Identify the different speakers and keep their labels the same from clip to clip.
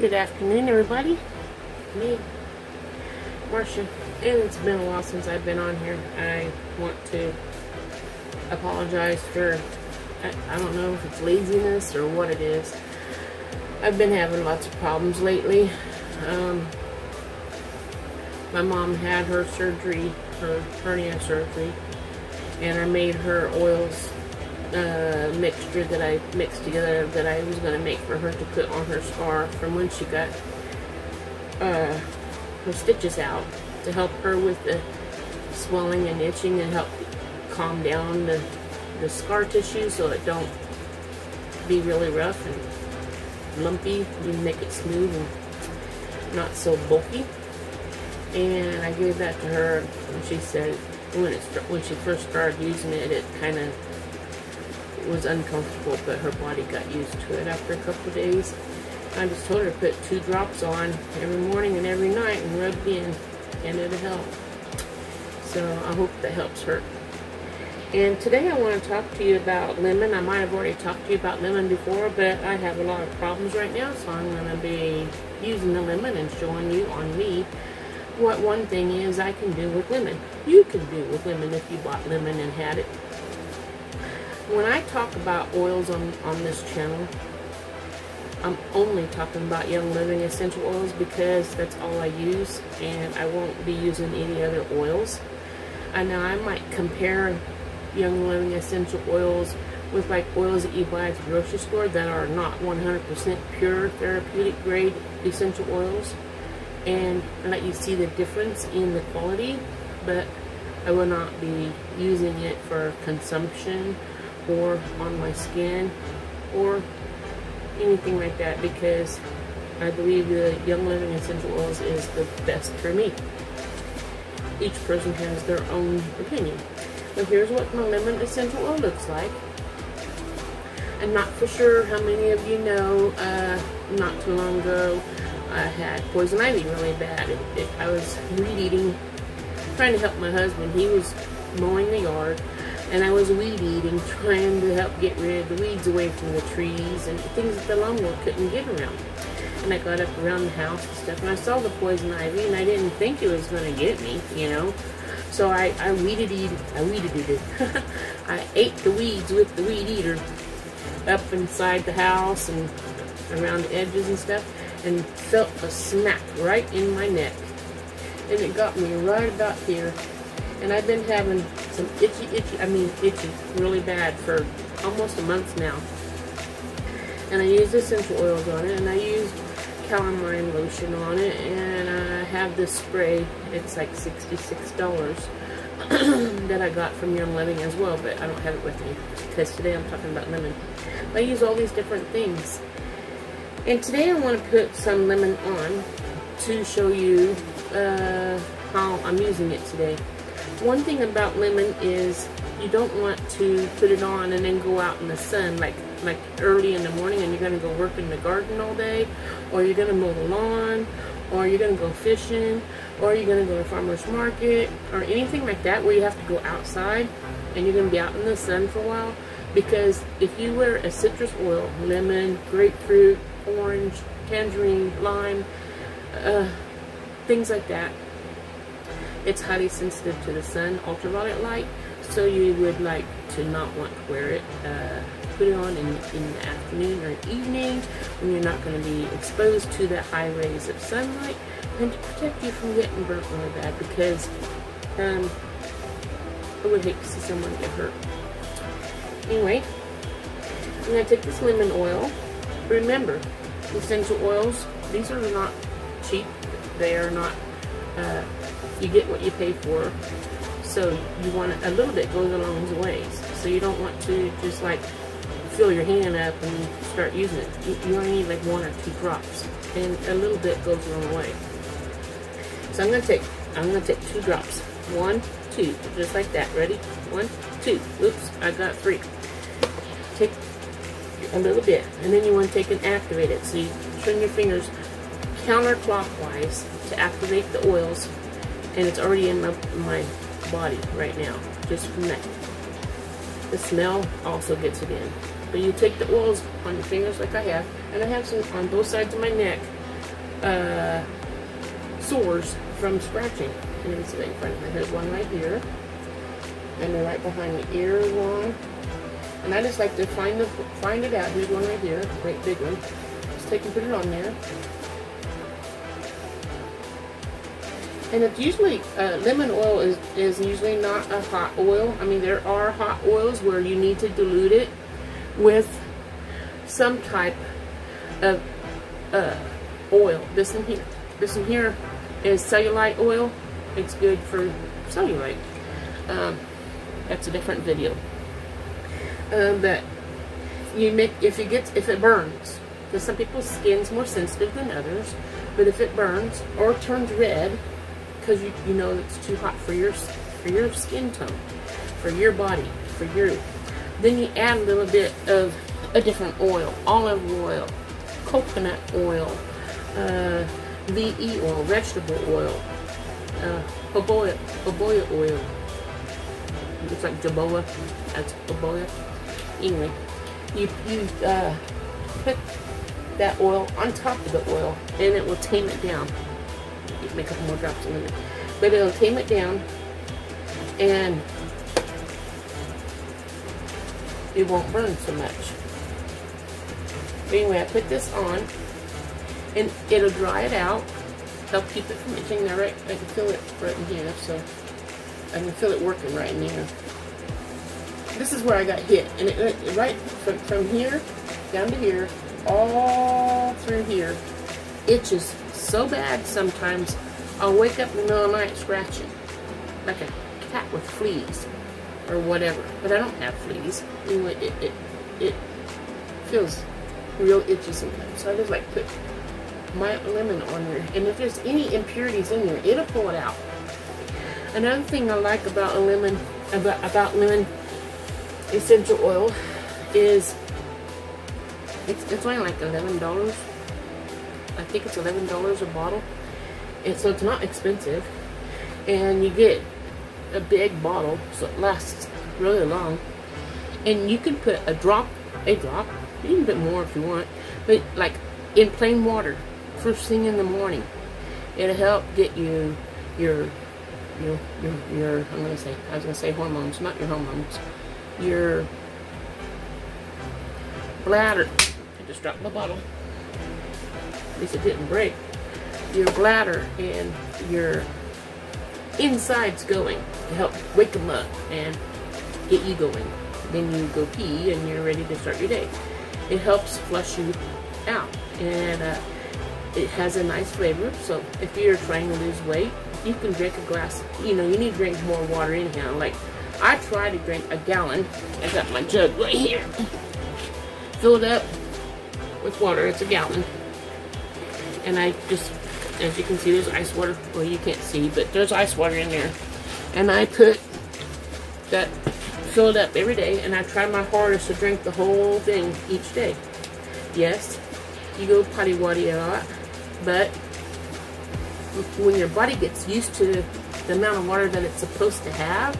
Speaker 1: Good afternoon, everybody. Me, Marsha, and it's been a while since I've been on here. I want to apologize for, I, I don't know if it's laziness or what it is. I've been having lots of problems lately. Um, my mom had her surgery, her hernia surgery, and I made her oils uh, mixture that I mixed together that I was going to make for her to put on her scar from when she got uh, her stitches out to help her with the swelling and itching and help calm down the, the scar tissue so it don't be really rough and lumpy. You make it smooth and not so bulky. And I gave that to her and she said when it when she first started using it, it kind of was uncomfortable, but her body got used to it after a couple days. I just told her to put two drops on every morning and every night and rub it in, and it'll help. So I hope that helps her. And today I want to talk to you about lemon. I might have already talked to you about lemon before, but I have a lot of problems right now, so I'm going to be using the lemon and showing you on me what one thing is I can do with lemon. You can do with lemon if you bought lemon and had it when I talk about oils on, on this channel, I'm only talking about Young Living essential oils because that's all I use and I won't be using any other oils. I know I might compare Young Living essential oils with like oils that you buy at the grocery store that are not 100% pure therapeutic grade essential oils and let you see the difference in the quality but I will not be using it for consumption or on my skin or anything like that because I believe the Young Living Essential Oils is the best for me. Each person has their own opinion. But here's what my lemon essential oil looks like. I'm not for sure how many of you know, uh, not too long ago, I had poison ivy really bad. It, it, I was weed eating, trying to help my husband. He was mowing the yard and I was weed eating, trying to help get rid of the weeds away from the trees and things that the lawnmower couldn't get around. And I got up around the house and stuff, and I saw the poison ivy, and I didn't think it was going to get me, you know. So I, I weeded eat, I weeded it. I ate the weeds with the weed eater up inside the house and around the edges and stuff, and felt a smack right in my neck. And it got me right about here and I've been having some itchy, itchy, I mean itchy, really bad for almost a month now. And I use essential oils on it, and I use calamine lotion on it, and I have this spray. It's like $66 that I got from Young Living as well, but I don't have it with me because today I'm talking about lemon. I use all these different things. And today I want to put some lemon on to show you uh, how I'm using it today. One thing about lemon is you don't want to put it on and then go out in the sun like like early in the morning and you're going to go work in the garden all day or you're going to mow the lawn or you're going to go fishing or you're going to go to farmer's market or anything like that where you have to go outside and you're going to be out in the sun for a while. Because if you wear a citrus oil, lemon, grapefruit, orange, tangerine, lime, uh, things like that, it's highly sensitive to the sun, ultraviolet light, so you would like to not want to wear it. Uh, put it on in, in the afternoon or evening when you're not going to be exposed to the high rays of sunlight and to protect you from getting burnt really bad because um, I would hate to see someone get hurt. Anyway, I'm going to take this lemon oil. Remember, essential oils, these are not cheap. They are not uh, you get what you pay for. So you want a little bit goes a long ways. So you don't want to just like fill your hand up and start using it. You, only need like one or two drops, and a little bit goes a long way. So I'm gonna take I'm gonna take two drops. One, two, just like that. Ready? One, two. Oops, I got three. Take a little bit, and then you want to take and activate it. So you turn your fingers counterclockwise to activate the oils and it's already in my, my body right now, just from that. The smell also gets it in. But you take the oils on your fingers like I have, and I have some on both sides of my neck uh, sores from scratching. And you can see right in front of me. There's one right here. And they're right behind the ear one. And I just like to find the find it out. Here's one right here, great big one. Just take and put it on there. And it's usually, uh, lemon oil is, is usually not a hot oil. I mean, there are hot oils where you need to dilute it with some type of uh, oil. This one here, this one here is cellulite oil. It's good for cellulite. Um, that's a different video. Um, but you make if you get if it burns, because some people's skin's more sensitive than others. But if it burns or turns red, because you you know it's too hot for your for your skin tone, for your body, for your, then you add a little bit of a different oil, olive oil, coconut oil, uh, VE oil, vegetable oil, uh, jojoba, jojoba oil. It's like jaboa. That's jojoba. Anyway, you you uh, put that oil on top of the oil, and it will tame it down. Make a couple more drops in it, but it'll tame it down, and it won't burn so much. Anyway, I put this on, and it'll dry it out. Help keep it from itching. there right, I can feel it right in here, so I can feel it working right in here. This is where I got hit, and it, it right from, from here down to here, all through here, itches so bad sometimes. I'll wake up in the middle of the night scratching, like a cat with fleas or whatever. But I don't have fleas. Anyway, it, it, it feels real itchy sometimes. So I just like put my lemon on there. And if there's any impurities in there, it'll pull it out. Another thing I like about a lemon, about, about lemon essential oil is it's, it's only like $11. I think it's $11 a bottle. And so it's not expensive. And you get a big bottle, so it lasts really long. And you can put a drop, a drop, you can put more if you want, but like in plain water, first thing in the morning. It'll help get you your, your, your, your, I'm gonna say, I was gonna say hormones, not your hormones, your bladder. I just dropped my bottle. At least it didn't break. Your bladder and your insides going to help wake them up and get you going. Then you go pee and you're ready to start your day. It helps flush you out and uh, it has a nice flavor. So if you're trying to lose weight, you can drink a glass. You know, you need to drink more water anyhow. Like I try to drink a gallon. I got my jug right here. Fill it up with water. It's a gallon. And I just as you can see, there's ice water. Well, you can't see, but there's ice water in there. And I put that filled up every day, and I try my hardest to drink the whole thing each day. Yes, you go potty waddy a lot, but when your body gets used to the amount of water that it's supposed to have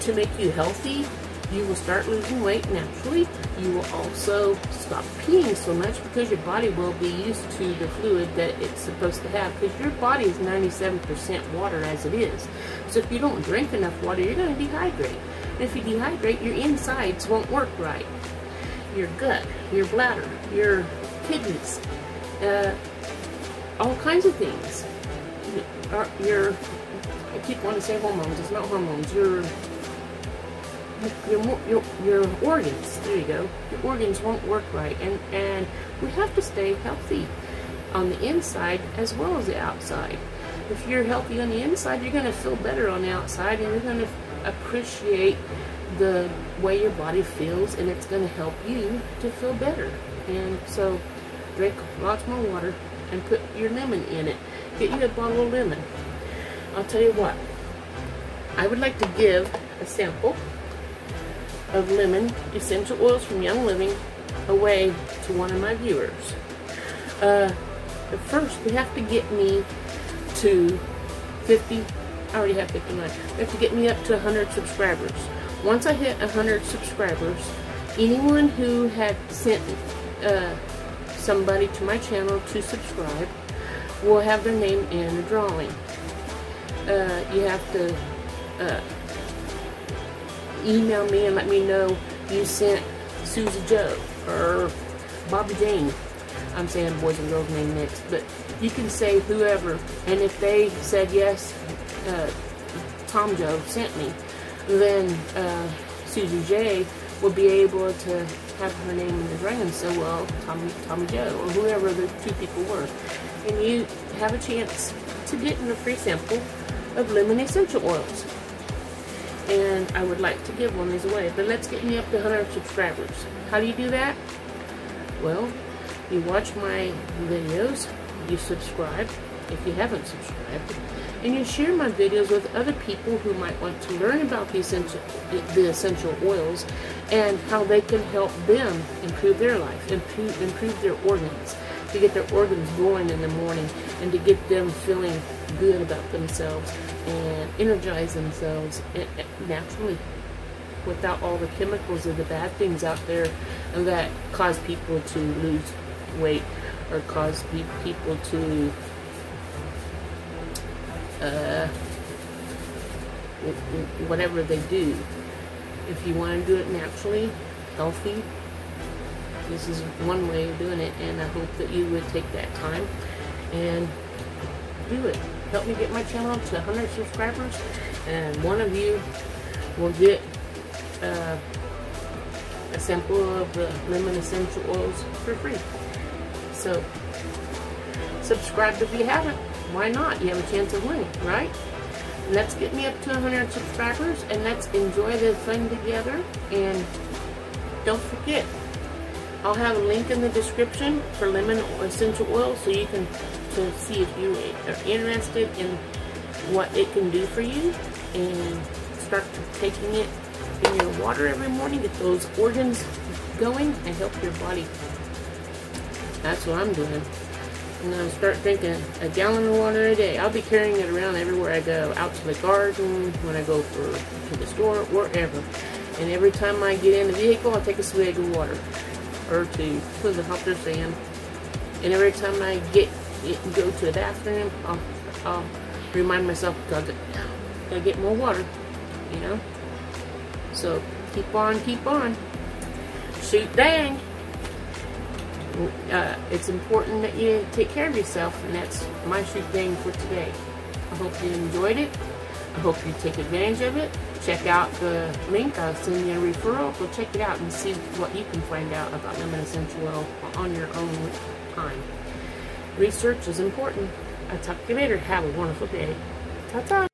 Speaker 1: to make you healthy, you will start losing weight naturally. You will also stop peeing so much because your body will be used to the fluid that it's supposed to have because your body is 97% water as it is. So if you don't drink enough water, you're going to dehydrate. And if you dehydrate, your insides won't work right. Your gut, your bladder, your kidneys, uh, all kinds of things. Your, I keep wanting to say hormones, it's not hormones, your your, your, your organs, there you go, your organs won't work right. And, and we have to stay healthy on the inside as well as the outside. If you're healthy on the inside, you're going to feel better on the outside and you're going to appreciate the way your body feels and it's going to help you to feel better. And so drink lots more water and put your lemon in it. Get you a bottle of lemon. I'll tell you what, I would like to give a sample of lemon essential oils from Young Living away to one of my viewers. Uh, but first, we have to get me to 50, I already have 59, we have to get me up to 100 subscribers. Once I hit 100 subscribers, anyone who had sent uh, somebody to my channel to subscribe, will have their name in the drawing. Uh, you have to uh, email me and let me know you sent Susie Joe or Bobby Jane. I'm saying boys and girls name mixed, but you can say whoever. And if they said yes, uh, Tom Joe sent me, then uh, Susie J will be able to have her name in the drawing. So, well, Tommy, Tommy Joe or whoever the two people were. And you have a chance to get in a free sample of lemon essential oils. And I would like to give one of these away. But let's get me up to 100 subscribers. How do you do that? Well, you watch my videos, you subscribe if you haven't subscribed, and you share my videos with other people who might want to learn about the essential, the essential oils and how they can help them improve their life, improve, improve their organs, to get their organs going in the morning and to get them feeling good about themselves and energize themselves naturally without all the chemicals or the bad things out there that cause people to lose weight or cause people to uh, whatever they do. If you want to do it naturally, healthy, this is one way of doing it, and I hope that you would take that time and do it. Help me get my channel to 100 subscribers, and one of you will get uh, a sample of the lemon essential oils for free. So, subscribe if you haven't. Why not? You have a chance of winning, right? Let's get me up to 100 subscribers and let's enjoy the thing together. And don't forget, I'll have a link in the description for lemon essential oil so you can to see if you are interested in what it can do for you and start taking it in your water every morning, get those organs going and help your body. That's what I'm doing. And going start drinking a gallon of water a day. I'll be carrying it around everywhere I go, out to the garden, when I go for to the store, wherever. And every time I get in the vehicle, I'll take a swig of water or to put the hot in. And every time I get go to the bathroom, I'll, I'll remind myself, gotta, gotta get more water, you know? So keep on, keep on. Shoot dang. Uh, it's important that you take care of yourself, and that's my shoot dang for today. I hope you enjoyed it. I hope you take advantage of it. Check out the link. I'll send you a referral. Go check it out and see what you can find out about lemon essential oil on your own time. Research is important. I'll talk to you later. Have a wonderful day. Ta-ta.